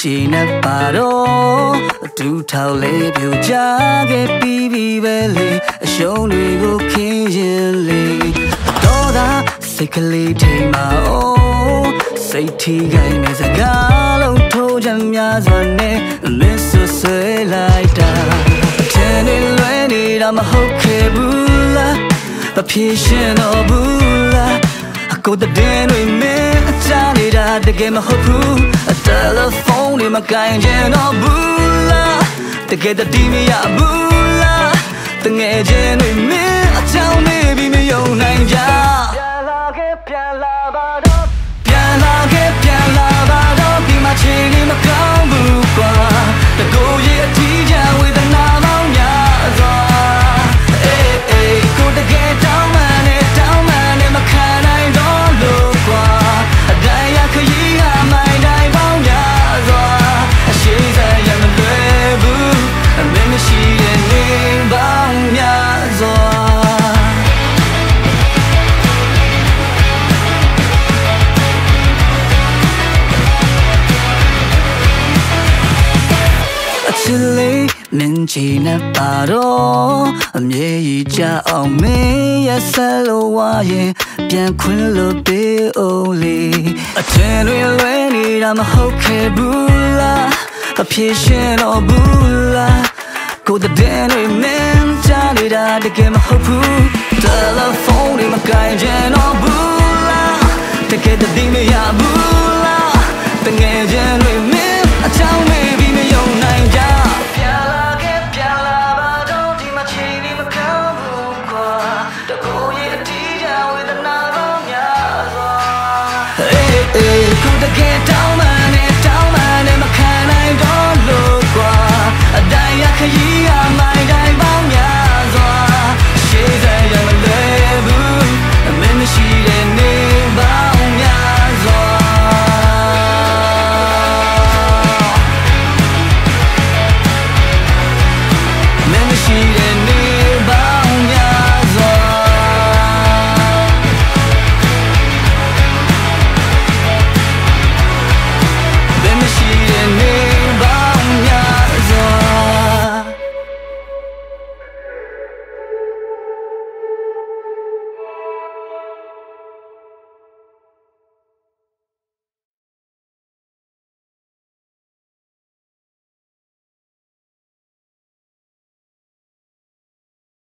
ချီနဲ့ပါတော့ဒူထောက်လေးပြူကြခဲ့ပြီးပြီပဲလေအရှုံးတွေကိုခင်းရင်လေတော့သာစိတ်ကလေးထိန်ပါအောင်စိတ်ထိခိုင်နေစကားလုံးထိုးချမ်းများစွာနဲ့လစ်ဆွဆွဲလိုက်တာထင်နေလွဲနေတာမဟုတ်ခဲ့ဘူးလားမဖြေရှင်းတော့ဘူးလားအကိုတဲ့တွေမင်းအချနေတာတကယ်မဟုတ်ဘူးအ တယ်လီဖုန်းတွေမကင်ချင်တော့ဘူးလားတကယ်တည်းမရဘူးလားတငယ်ချင်းတွေ ချစ်လေးမင်းချီနဲ့ပါတော့အမြဲကြီးကြအောင်မင်းရဲ့ဆက်လို့ဝါရင်ပြန်ခွင့်လို့ပေးအောင်လေအထင်တွေလွဲနေတာမဟုတ်ခဲ့ဘူးလားအဖြေရှင်းတော့ဘူးလားကိုယ်တဲ့တွေမင်းချနေတာတကယ်မဟုတ်ဘူးတယ်လီဖုန်းတွေမကင်ချင်တော့ဘူးလားတကယ်တည်းမရဘူး အေးအေးကိုတကယ်တောင်း